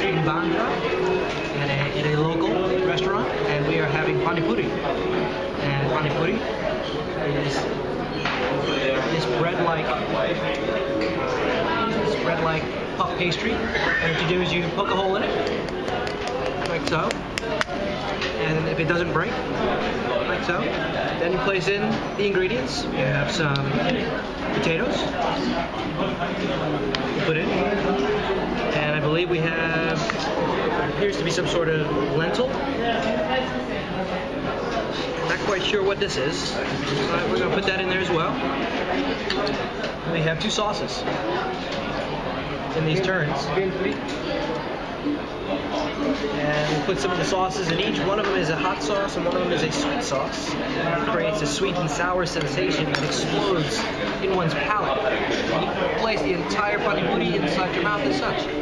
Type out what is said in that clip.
in Bandra at a, at a local restaurant, and we are having pani puri. And pani puri is this bread-like bread-like puff pastry. And what you do is you poke a hole in it, like so. And if it doesn't break, like so, then you place in the ingredients. You have some potatoes. You put in. And I believe we have appears to be some sort of lentil. Not quite sure what this is. But we're gonna put that in there as well. We have two sauces in these turns. And we'll put some of the sauces in each. One of them is a hot sauce and one of them is a sweet sauce. It creates a sweet and sour sensation that explodes in one's palate. You place the entire pani puri inside your mouth as such.